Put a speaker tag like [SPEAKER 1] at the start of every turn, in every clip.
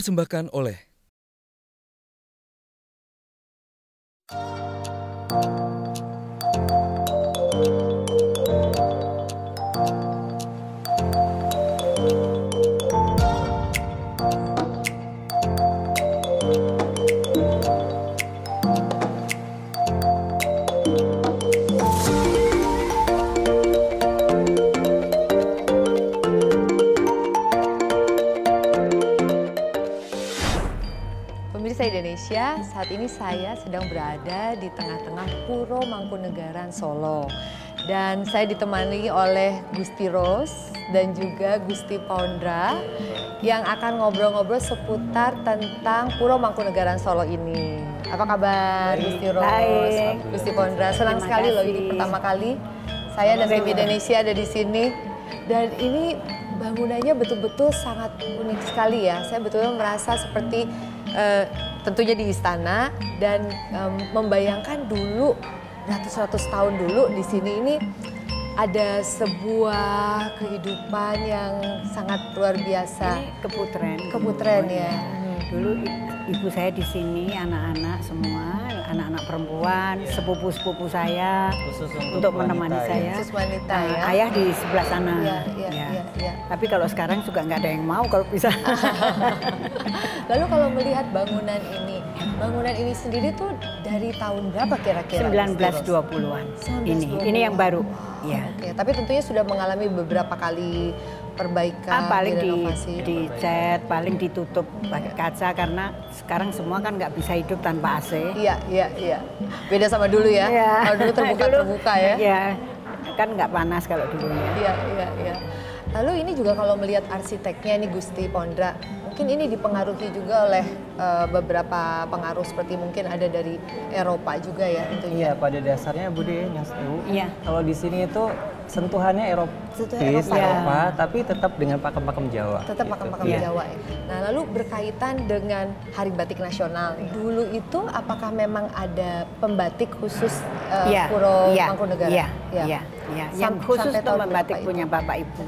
[SPEAKER 1] dipersembahkan oleh
[SPEAKER 2] Indonesia, saat ini saya sedang berada di tengah-tengah Puro Mangkunegaran Solo. Dan saya ditemani oleh Gusti Ros dan juga Gusti Pondra yang akan ngobrol-ngobrol seputar tentang Puro Mangkunegaran Solo ini. Apa kabar Gusti Ros?
[SPEAKER 3] Baik.
[SPEAKER 2] Gusti Pondra, senang
[SPEAKER 3] Terima
[SPEAKER 2] sekali loh ini
[SPEAKER 3] kasih.
[SPEAKER 2] pertama kali saya dan tim Indonesia ada di sini. Dan ini bangunannya betul-betul sangat unik sekali ya. Saya betul-betul merasa seperti eh, tentunya di istana dan em, membayangkan dulu ratus-ratus tahun dulu di sini ini ada sebuah kehidupan yang sangat luar biasa.
[SPEAKER 3] Ini keputren.
[SPEAKER 2] Keputren ya.
[SPEAKER 3] Dulu ibu saya di sini, anak-anak semua, anak-anak perempuan, sepupu-sepupu saya
[SPEAKER 4] Khusus
[SPEAKER 3] untuk,
[SPEAKER 4] untuk
[SPEAKER 3] menemani
[SPEAKER 4] wanita ya?
[SPEAKER 3] saya.
[SPEAKER 2] Khusus wanita
[SPEAKER 3] Nah,
[SPEAKER 2] ya.
[SPEAKER 3] Ayah di sebelah sana.
[SPEAKER 2] Iya, iya,
[SPEAKER 3] Ya.
[SPEAKER 2] iya, iya.
[SPEAKER 3] Tapi kalau sekarang juga nggak ada yang mau kalau bisa.
[SPEAKER 2] Lalu kalau melihat bangunan ini, bangunan ini sendiri tuh dari tahun berapa kira-kira? Gusti Ros?
[SPEAKER 3] 1920-an. Ini, ini yang baru. Ya.
[SPEAKER 2] Oke, tapi tentunya sudah mengalami beberapa kali perbaikan,
[SPEAKER 3] Ah, paling di,
[SPEAKER 2] renovasi.
[SPEAKER 3] dicat, paling ditutup pakai kaca karena sekarang semua kan nggak bisa hidup tanpa AC.
[SPEAKER 2] Iya, iya, iya. Beda sama dulu ya.
[SPEAKER 3] Iya.
[SPEAKER 2] Kalau dulu terbuka
[SPEAKER 3] Dulu,
[SPEAKER 2] terbuka ya.
[SPEAKER 3] Iya, kan nggak panas kalau dulu ya.
[SPEAKER 2] Iya, iya, iya. Lalu ini juga kalau melihat arsiteknya nih Gusti Pondra, mungkin ini dipengaruhi juga oleh eh, beberapa pengaruh seperti mungkin ada dari Eropa juga ya tentunya.
[SPEAKER 4] Iya, pada dasarnya Budi yang Ibu,
[SPEAKER 3] Iya.
[SPEAKER 4] kalau di sini itu sentuhannya Eropa,
[SPEAKER 2] Sentuhan Eropa.
[SPEAKER 4] Eropa, tapi tetap dengan pakem-pakem Jawa.
[SPEAKER 2] Tetap
[SPEAKER 4] gitu.
[SPEAKER 2] makam-makam
[SPEAKER 4] Iya.
[SPEAKER 2] Jawa ya. Nah, lalu berkaitan dengan Hari Batik Nasional. Dulu itu apakah memang ada pembatik khusus eh,
[SPEAKER 3] Iya,
[SPEAKER 2] Puro
[SPEAKER 3] iya,
[SPEAKER 2] Mangkunegara?
[SPEAKER 3] Iya, iya, iya. Yang
[SPEAKER 2] Sam-
[SPEAKER 3] khusus
[SPEAKER 2] tahun
[SPEAKER 3] membatik
[SPEAKER 2] itu?
[SPEAKER 3] punya bapak ibu.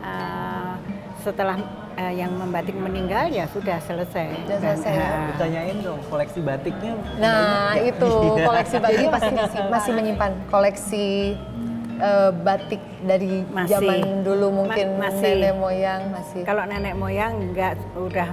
[SPEAKER 3] Eh, setelah eh, yang membatik meninggal ya sudah selesai.
[SPEAKER 2] Sudah selesai ya?
[SPEAKER 3] eh,
[SPEAKER 4] Ditanyain dong, koleksi batiknya
[SPEAKER 2] Nah, itu
[SPEAKER 4] Iya.
[SPEAKER 2] koleksi batik pasti masih menyimpan koleksi eh, batik dari
[SPEAKER 3] Masih.
[SPEAKER 2] zaman dulu mungkin
[SPEAKER 3] Ma- masih.
[SPEAKER 2] nenek moyang masih.
[SPEAKER 3] Kalau nenek moyang enggak udah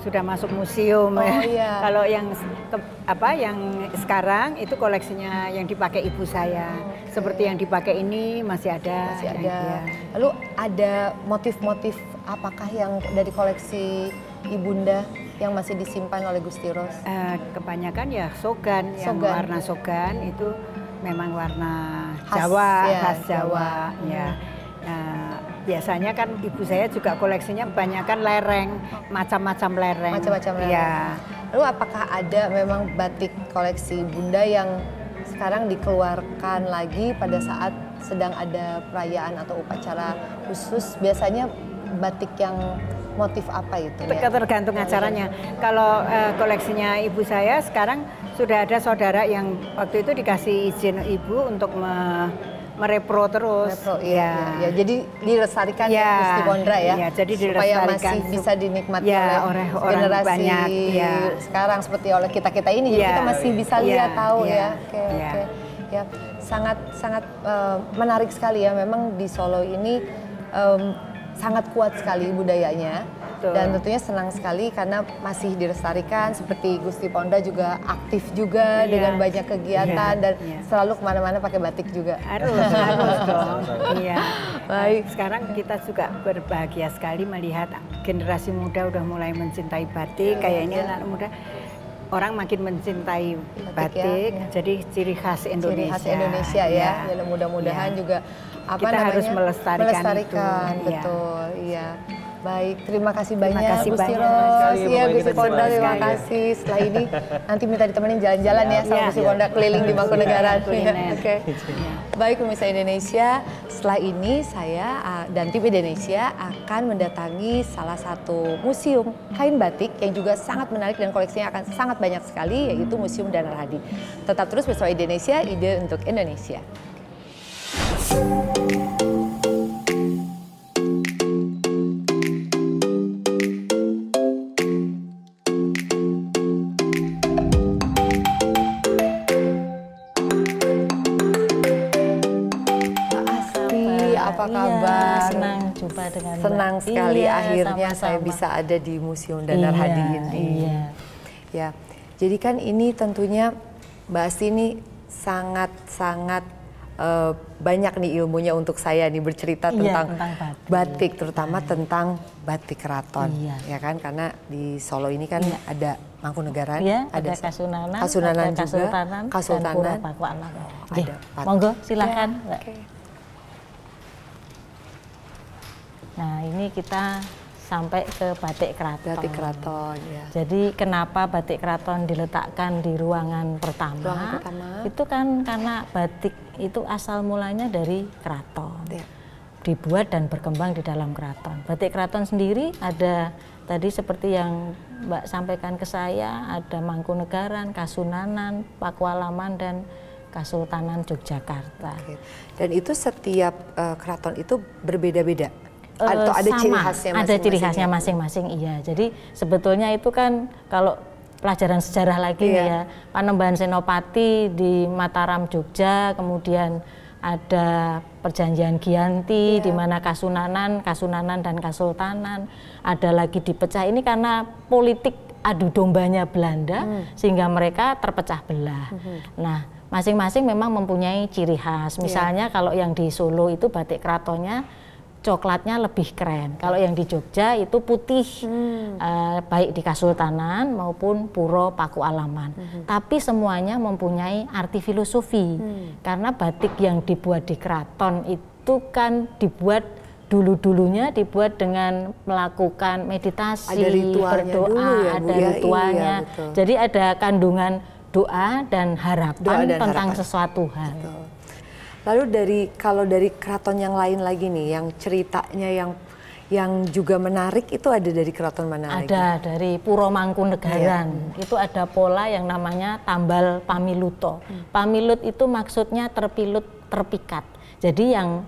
[SPEAKER 3] sudah masuk museum
[SPEAKER 2] Oh,
[SPEAKER 3] ya.
[SPEAKER 2] iya.
[SPEAKER 3] Kalau yang ke- apa yang sekarang itu koleksinya yang dipakai ibu saya. Seperti yang dipakai ini masih ada.
[SPEAKER 2] masih
[SPEAKER 3] yang-
[SPEAKER 2] ada.
[SPEAKER 3] iya.
[SPEAKER 2] Lalu ada motif-motif apakah yang dari koleksi ibunda yang masih disimpan oleh Gusti Ros?
[SPEAKER 3] Eh, kebanyakan ya sogan, yang
[SPEAKER 2] Sogan.
[SPEAKER 3] warna sogan itu memang warna
[SPEAKER 2] Khas,
[SPEAKER 3] Jawa,
[SPEAKER 2] ya,
[SPEAKER 3] khas Jawa.
[SPEAKER 2] Jawa.
[SPEAKER 3] Ya. Nah, biasanya kan ibu saya juga koleksinya kebanyakan lereng, macam-macam lereng.
[SPEAKER 2] Macam-macam lereng.
[SPEAKER 3] Ya.
[SPEAKER 2] Lalu apakah ada memang batik koleksi bunda yang sekarang dikeluarkan lagi pada saat sedang ada perayaan atau upacara khusus? Biasanya batik yang motif apa itu? ya?
[SPEAKER 3] Tergantung acaranya. Kalau eh, koleksinya ibu saya sekarang sudah ada saudara yang waktu itu dikasih izin ibu untuk me- merepro terus.
[SPEAKER 2] Retro, iya, iya, iya. Jadi dilestarikan
[SPEAKER 3] Ya,
[SPEAKER 2] ya Gusti Pondra ya,
[SPEAKER 3] iya, jadi
[SPEAKER 2] supaya masih bisa dinikmati
[SPEAKER 3] Ya,
[SPEAKER 2] oleh,
[SPEAKER 3] oleh orang
[SPEAKER 2] generasi
[SPEAKER 3] banyak, ya.
[SPEAKER 2] sekarang seperti oleh kita kita ini. Jadi
[SPEAKER 3] Ya,
[SPEAKER 2] kita masih bisa
[SPEAKER 3] ya,
[SPEAKER 2] lihat tahu
[SPEAKER 3] ya,
[SPEAKER 2] ya. Oke,
[SPEAKER 3] ya.
[SPEAKER 2] oke. Ya, sangat sangat eh, menarik sekali ya. Memang di Solo ini em, sangat kuat sekali budayanya.
[SPEAKER 3] Betul.
[SPEAKER 2] Dan tentunya senang sekali karena masih dilestarikan seperti Gusti Ponda juga aktif juga
[SPEAKER 3] Iya.
[SPEAKER 2] dengan banyak kegiatan
[SPEAKER 3] Iya,
[SPEAKER 2] dan
[SPEAKER 3] iya.
[SPEAKER 2] selalu ke mana-mana pakai batik juga.
[SPEAKER 3] Harus, harus dong. Iya.
[SPEAKER 2] Baik.
[SPEAKER 3] Sekarang kita juga berbahagia sekali melihat generasi muda udah mulai mencintai batik. Kayak ini anak muda orang makin mencintai
[SPEAKER 2] Batik
[SPEAKER 3] batik.
[SPEAKER 2] ya, ya.
[SPEAKER 3] Jadi ciri khas Indonesia.
[SPEAKER 2] ciri khas Indonesia ya.
[SPEAKER 3] Iya.
[SPEAKER 2] Ya, mudah-mudahan
[SPEAKER 3] Iya.
[SPEAKER 2] juga apa
[SPEAKER 3] Kita
[SPEAKER 2] namanya
[SPEAKER 3] harus melestarikan
[SPEAKER 2] melestarikan,
[SPEAKER 3] itu, iya.
[SPEAKER 2] betul. Iya. Baik, terima kasih
[SPEAKER 3] Terima
[SPEAKER 2] banyak
[SPEAKER 3] kasih
[SPEAKER 2] Gusti
[SPEAKER 3] banyak.
[SPEAKER 2] Ros. Iya, Gusti
[SPEAKER 4] senang
[SPEAKER 2] terima
[SPEAKER 4] sekali.
[SPEAKER 2] kasih. Setelah ini nanti minta ditemenin jalan-jalan ya sama
[SPEAKER 3] Iya.
[SPEAKER 2] Gusti Ponda keliling di Mangkunegaran.
[SPEAKER 3] Iya, kuliner.
[SPEAKER 2] Oke.
[SPEAKER 3] Iya.
[SPEAKER 2] Baik pemirsa Indonesia, setelah ini saya uh, dan tim Indonesia akan mendatangi salah satu museum kain batik yang juga sangat menarik dan koleksinya akan sangat banyak sekali yaitu Museum Danar Hadi. Tetap terus bersama Indonesia, ide untuk Indonesia.
[SPEAKER 1] Senang jumpa dengan Mbak.
[SPEAKER 2] Senang sekali
[SPEAKER 1] Iya,
[SPEAKER 2] akhirnya saya
[SPEAKER 1] sama-sama.
[SPEAKER 2] bisa ada di Museum Danar
[SPEAKER 1] Iya,
[SPEAKER 2] Hadi ini.
[SPEAKER 1] Iya.
[SPEAKER 2] Ya, jadi kan ini tentunya Mbak Asti ini sangat-sangat eh, banyak nih ilmunya untuk saya nih bercerita
[SPEAKER 1] Iya,
[SPEAKER 2] tentang,
[SPEAKER 1] tentang batik.
[SPEAKER 2] terutama tentang batik keraton,
[SPEAKER 1] Iya.
[SPEAKER 2] ya kan? Karena di Solo ini kan ada Mangkunegaran,
[SPEAKER 1] Iya, ada Kasunanan,
[SPEAKER 2] Kasunanan
[SPEAKER 1] ada
[SPEAKER 2] juga,
[SPEAKER 1] Kasultanan,
[SPEAKER 2] Kasultanan.
[SPEAKER 1] dan Pura Pakualam. Oke,
[SPEAKER 2] ada Pat-
[SPEAKER 1] monggo silakan.
[SPEAKER 2] Ya,
[SPEAKER 1] Mbak.
[SPEAKER 2] oke.
[SPEAKER 1] Nah, ini kita sampai ke batik keraton.
[SPEAKER 2] Batik keraton, ya.
[SPEAKER 1] Jadi kenapa batik keraton diletakkan di ruangan pertama?
[SPEAKER 2] Ruangan pertama.
[SPEAKER 1] Itu kan karena batik itu asal mulanya dari keraton.
[SPEAKER 2] Ya.
[SPEAKER 1] Dibuat dan berkembang di dalam keraton. Batik keraton sendiri ada tadi seperti yang Mbak sampaikan ke saya, ada Mangkunegaran, Kasunanan, Pakualaman dan Kasultanan Yogyakarta.
[SPEAKER 2] Oke. Dan itu setiap eh, keraton itu berbeda-beda Atau ada ciri
[SPEAKER 1] sama,
[SPEAKER 2] khasnya
[SPEAKER 1] ada ciri
[SPEAKER 2] masing-masing
[SPEAKER 1] khasnya
[SPEAKER 2] ya?
[SPEAKER 1] masing-masing iya jadi sebetulnya itu kan kalau pelajaran sejarah lagi
[SPEAKER 2] Iya.
[SPEAKER 1] ya Panembahan Senopati di Mataram Jogja kemudian ada perjanjian Giyanti
[SPEAKER 2] Iya.
[SPEAKER 1] di mana Kasunanan, Kasunanan dan Kasultanan ada lagi dipecah ini karena politik adu dombanya Belanda
[SPEAKER 2] Hmm.
[SPEAKER 1] sehingga mereka terpecah belah. Nah, masing-masing memang mempunyai ciri khas.
[SPEAKER 2] Iya.
[SPEAKER 1] Misalnya kalau yang di Solo itu batik keratonnya coklatnya lebih keren. Kalau yang di Jogja itu putih,
[SPEAKER 2] Hmm.
[SPEAKER 1] eh, baik di Kasultanan maupun Puro Pakualaman.
[SPEAKER 2] Hmm.
[SPEAKER 1] Tapi semuanya mempunyai arti filosofi. Karena batik yang dibuat di keraton itu kan dibuat dulu-dulunya dibuat dengan melakukan meditasi,
[SPEAKER 2] Ada
[SPEAKER 1] berdoa,
[SPEAKER 2] dulu ya, Bu,
[SPEAKER 1] ada
[SPEAKER 2] ya?
[SPEAKER 1] ritualnya.
[SPEAKER 2] Iya, betul.
[SPEAKER 1] Jadi ada kandungan doa dan harapan
[SPEAKER 2] Doa dan
[SPEAKER 1] tentang
[SPEAKER 2] harapan.
[SPEAKER 1] sesuatu hal.
[SPEAKER 2] Betul. Lalu dari kalau dari keraton yang lain lagi nih, yang ceritanya yang yang juga menarik itu ada dari keraton mana lagi?
[SPEAKER 1] Ada dari Puro Mangkunegaran.
[SPEAKER 2] Iya.
[SPEAKER 1] Itu ada pola yang namanya tambal pamiluto.
[SPEAKER 2] Hmm.
[SPEAKER 1] Pamilut itu maksudnya terpilut terpikat. Jadi yang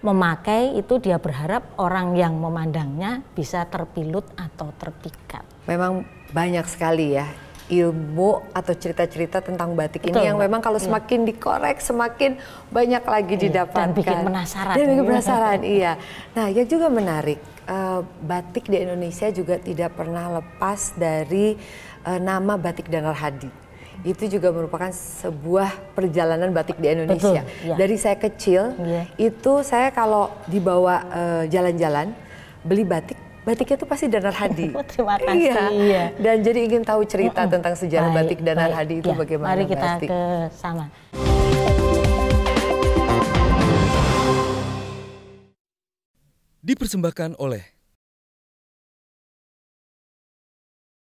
[SPEAKER 1] memakai itu dia berharap orang yang memandangnya bisa terpilut atau terpikat.
[SPEAKER 2] Memang banyak sekali ya ilmu atau cerita-cerita tentang batik ini
[SPEAKER 1] Betul,
[SPEAKER 2] yang
[SPEAKER 1] Mbak.
[SPEAKER 2] memang kalau
[SPEAKER 1] Iya.
[SPEAKER 2] semakin dikorek semakin banyak lagi
[SPEAKER 1] Iya,
[SPEAKER 2] didapatkan
[SPEAKER 1] dan bikin penasaran.
[SPEAKER 2] dan bikin
[SPEAKER 1] Iya.
[SPEAKER 2] penasaran iya nah yang juga menarik eh, batik di Indonesia juga tidak pernah lepas dari eh, nama batik Danar Hadi itu juga merupakan sebuah perjalanan batik di Indonesia
[SPEAKER 1] Betul, iya.
[SPEAKER 2] dari saya kecil
[SPEAKER 1] Iya.
[SPEAKER 2] itu saya kalau dibawa eh, jalan-jalan beli batik batiknya itu pasti Danar Hadi
[SPEAKER 1] Oh, terima kasih,
[SPEAKER 2] iya.
[SPEAKER 1] iya.
[SPEAKER 2] Dan jadi ingin tahu cerita tentang sejarah
[SPEAKER 1] Baik,
[SPEAKER 2] batik Danar
[SPEAKER 1] baik.
[SPEAKER 2] Hadi itu
[SPEAKER 1] Ya,
[SPEAKER 2] bagaimana
[SPEAKER 1] Mari kita
[SPEAKER 2] Asti?
[SPEAKER 1] ke sana.
[SPEAKER 5] Dipersembahkan oleh